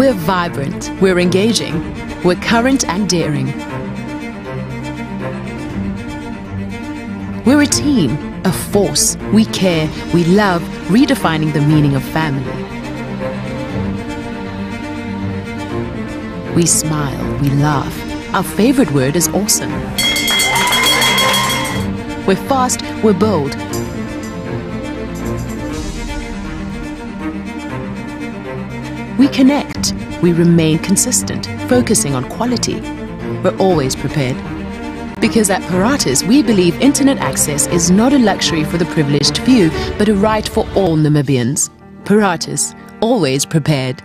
We're vibrant, we're engaging, we're current and daring. We're a team, a force. We care, we love, redefining the meaning of family. We smile, we laugh. Our favorite word is awesome. We're fast, we're bold. We connect, we remain consistent, focusing on quality. We're always prepared. Because at Paratus, we believe internet access is not a luxury for the privileged few, but a right for all Namibians. Paratus, always prepared.